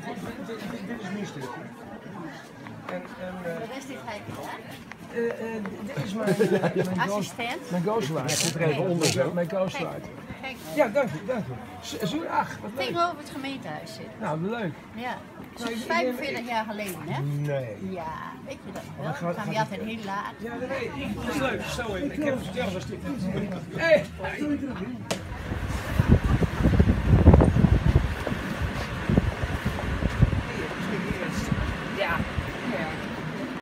Eh, dit, eh, eh, dit, dit is mijn stuk. En, en, De rest is hij, hè? eh, eh, dit is mijn, mijn, Assistent. mijn ghostwriter. Zit er even onder zo. Mijn ghostwriter. Ja, dank u, dank u. Zo, ach, wat leuk. tegenover het gemeentehuis zit. Nou, leuk. Ja. Nou, ik- 45 jaar geleden, hè? Nee. Ja, weet je dat wel? gaat- Dan gaan we altijd heel laat. Ja, dat weet ik. Dat is leuk. Zo, ik heb het zelf een stuk. Hé!